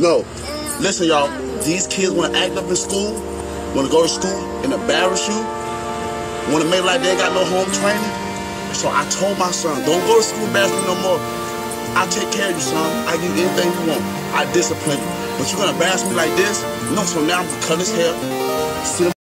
No. Listen, y'all. These kids want to act up in school, want to go to school and embarrass you, want to make like they got no home training. So I told my son, don't go to school embarrass no more. I take care of you, son. I give you anything you want. I discipline you. But you're going to bash me like this? No, so now I'm going to cut his hair,